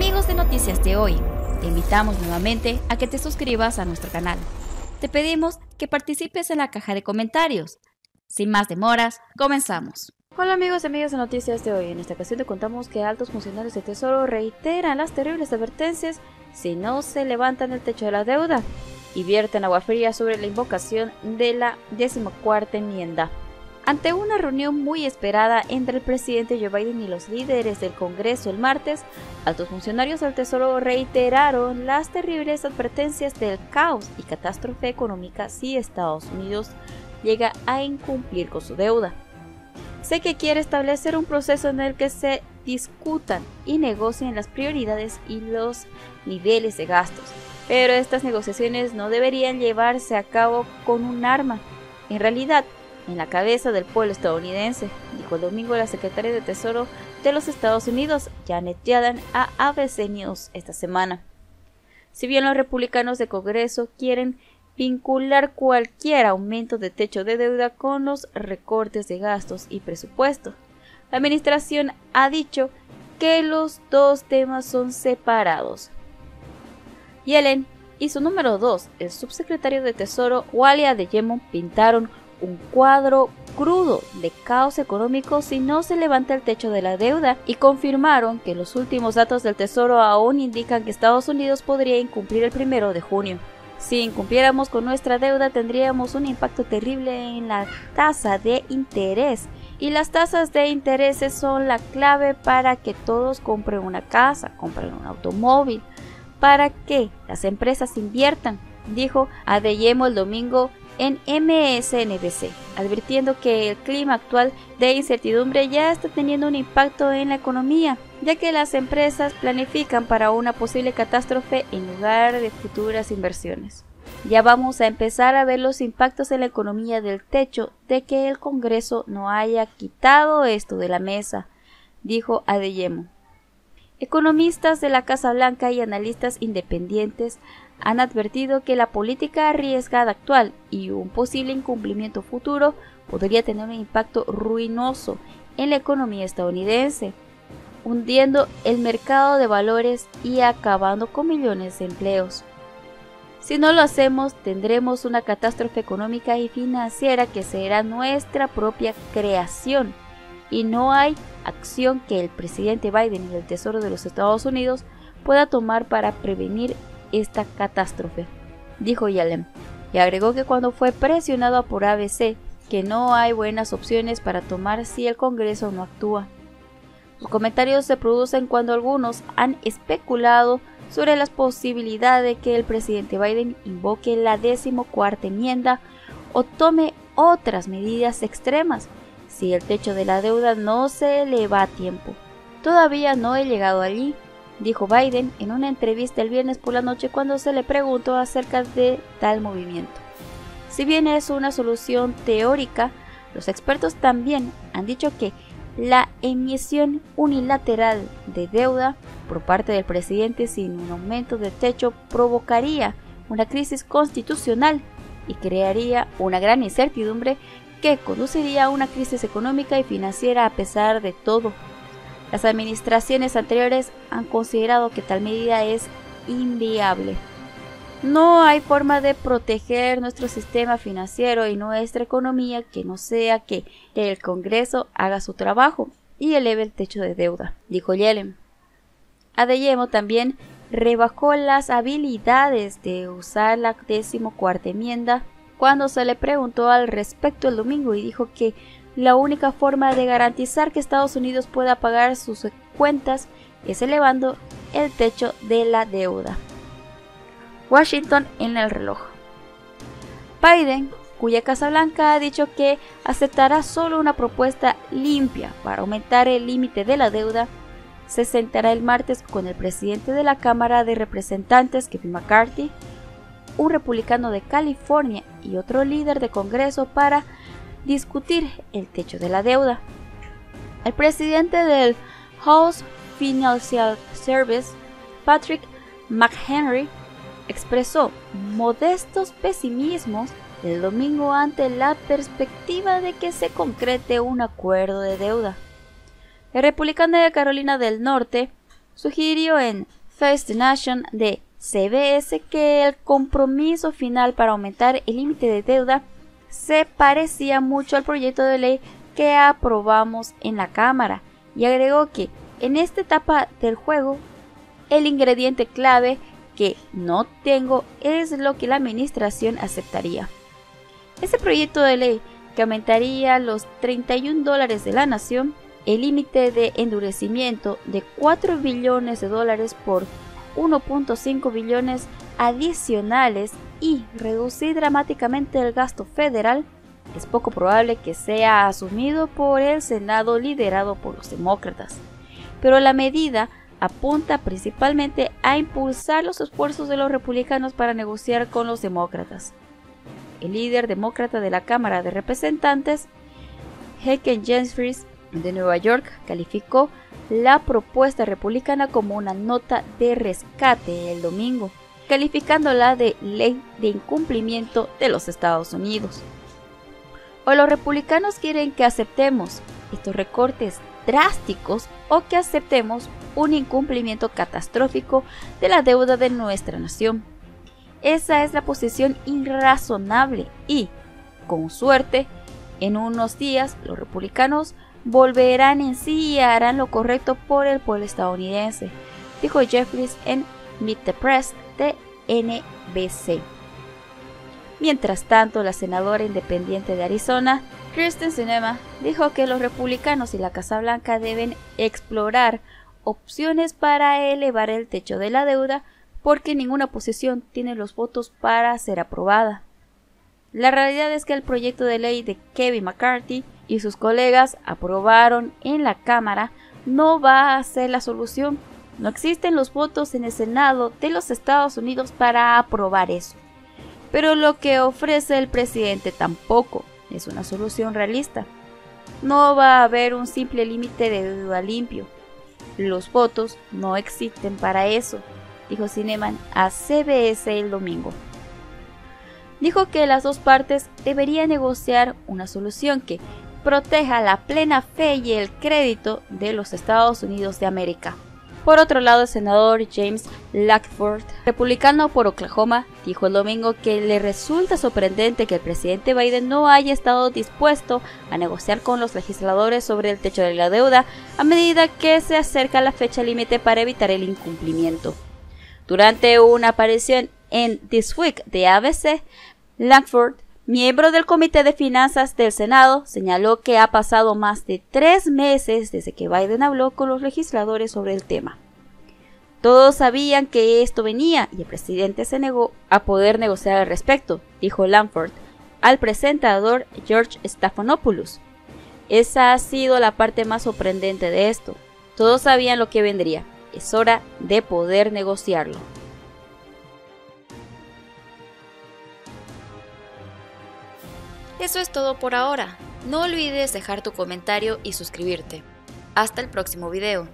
Amigos de Noticias de hoy, te invitamos nuevamente a que te suscribas a nuestro canal. Te pedimos que participes en la caja de comentarios. Sin más demoras, comenzamos. Hola amigos y amigas de Noticias de hoy. En esta ocasión te contamos que altos funcionarios de Tesoro reiteran las terribles advertencias si no se levantan el techo de la deuda y vierten agua fría sobre la invocación de la decimocuarta enmienda. Ante una reunión muy esperada entre el presidente Joe Biden y los líderes del Congreso el martes, altos funcionarios del Tesoro reiteraron las terribles advertencias del caos y catástrofe económica si Estados Unidos llega a incumplir con su deuda. Sé que quiere establecer un proceso en el que se discutan y negocien las prioridades y los niveles de gastos, pero estas negociaciones no deberían llevarse a cabo con un arma. En realidad, en la cabeza del pueblo estadounidense, dijo el domingo la secretaria de Tesoro de los Estados Unidos, Janet Yellen, a ABC News esta semana. Si bien los republicanos de Congreso quieren vincular cualquier aumento de techo de deuda con los recortes de gastos y presupuesto, la administración ha dicho que los dos temas son separados. Yellen y su número 2, el subsecretario de Tesoro Walia de Yemon, pintaron un cuadro crudo de caos económico si no se levanta el techo de la deuda y confirmaron que los últimos datos del Tesoro aún indican que Estados Unidos podría incumplir el primero de junio. Si incumpliéramos con nuestra deuda tendríamos un impacto terrible en la tasa de interés y las tasas de intereses son la clave para que todos compren una casa, compren un automóvil, para que las empresas inviertan, dijo Adeyemo el domingo en MSNBC, advirtiendo que el clima actual de incertidumbre ya está teniendo un impacto en la economía, ya que las empresas planifican para una posible catástrofe en lugar de futuras inversiones. Ya vamos a empezar a ver los impactos en la economía del techo de que el Congreso no haya quitado esto de la mesa, dijo Adeyemo. Economistas de la Casa Blanca y analistas independientes han advertido que la política arriesgada actual y un posible incumplimiento futuro podría tener un impacto ruinoso en la economía estadounidense, hundiendo el mercado de valores y acabando con millones de empleos. Si no lo hacemos, tendremos una catástrofe económica y financiera que será nuestra propia creación y no hay acción que el presidente Biden y el Tesoro de los Estados Unidos pueda tomar para prevenir esta catástrofe, dijo Yellen, y agregó que cuando fue presionado por ABC que no hay buenas opciones para tomar si el Congreso no actúa. Los comentarios se producen cuando algunos han especulado sobre las posibilidades de que el presidente Biden invoque la decimocuarta enmienda o tome otras medidas extremas si el techo de la deuda no se eleva a tiempo. Todavía no he llegado allí, dijo Biden en una entrevista el viernes por la noche cuando se le preguntó acerca de tal movimiento. Si bien es una solución teórica, los expertos también han dicho que la emisión unilateral de deuda por parte del presidente sin un aumento de techo provocaría una crisis constitucional y crearía una gran incertidumbre que conduciría a una crisis económica y financiera a pesar de todo. Las administraciones anteriores han considerado que tal medida es inviable. No hay forma de proteger nuestro sistema financiero y nuestra economía que no sea que el Congreso haga su trabajo y eleve el techo de deuda, dijo Yellen. Adeyemo también rebajó las habilidades de usar la decimocuarta enmienda cuando se le preguntó al respecto el domingo y dijo que la única forma de garantizar que Estados Unidos pueda pagar sus cuentas es elevando el techo de la deuda. Washington en el reloj. Biden, cuya Casa Blanca ha dicho que aceptará solo una propuesta limpia para aumentar el límite de la deuda, se sentará el martes con el presidente de la Cámara de Representantes, Kevin McCarthy, un republicano de California y otro líder de Congreso para discutir el techo de la deuda. El presidente del House Financial Service, Patrick McHenry, expresó modestos pesimismos el domingo ante la perspectiva de que se concrete un acuerdo de deuda. El republicano de Carolina del Norte, sugirió en the Nation de CBS que el compromiso final para aumentar el límite de deuda se parecía mucho al proyecto de ley que aprobamos en la Cámara y agregó que en esta etapa del juego el ingrediente clave que no tengo es lo que la administración aceptaría. Ese proyecto de ley que aumentaría los 31 dólares de la nación, el límite de endurecimiento de 4 billones de dólares por 1.5 billones adicionales y reducir dramáticamente el gasto federal, es poco probable que sea asumido por el Senado liderado por los demócratas. Pero la medida apunta principalmente a impulsar los esfuerzos de los republicanos para negociar con los demócratas. El líder demócrata de la Cámara de Representantes, Haken Jeffries, de Nueva York, calificó la propuesta republicana como una nota de rescate el domingo, calificándola de ley de incumplimiento de los Estados Unidos. O los republicanos quieren que aceptemos estos recortes drásticos o que aceptemos un incumplimiento catastrófico de la deuda de nuestra nación. Esa es la posición irrazonable y, con suerte, en unos días los republicanos volverán en sí y harán lo correcto por el pueblo estadounidense, dijo Jeffries en Meet the Press de NBC. Mientras tanto, la senadora independiente de Arizona, Kristen Sinema, dijo que los republicanos y la Casa Blanca deben explorar opciones para elevar el techo de la deuda porque ninguna posición tiene los votos para ser aprobada. La realidad es que el proyecto de ley de Kevin McCarthy y sus colegas aprobaron en la Cámara no va a ser la solución. No existen los votos en el Senado de los Estados Unidos para aprobar eso. Pero lo que ofrece el presidente tampoco es una solución realista. No va a haber un simple límite de deuda limpio. Los votos no existen para eso, dijo Cineman a CBS el domingo. Dijo que las dos partes deberían negociar una solución que proteja la plena fe y el crédito de los Estados Unidos de América. Por otro lado, el senador James Lackford, republicano por Oklahoma, dijo el domingo que le resulta sorprendente que el presidente Biden no haya estado dispuesto a negociar con los legisladores sobre el techo de la deuda a medida que se acerca la fecha límite para evitar el incumplimiento. Durante una aparición en This Week de ABC, Lackford miembro del Comité de Finanzas del Senado, señaló que ha pasado más de tres meses desde que Biden habló con los legisladores sobre el tema. Todos sabían que esto venía y el presidente se negó a poder negociar al respecto, dijo Lamford al presentador George Stephanopoulos. Esa ha sido la parte más sorprendente de esto. Todos sabían lo que vendría. Es hora de poder negociarlo. Eso es todo por ahora. No olvides dejar tu comentario y suscribirte. Hasta el próximo video.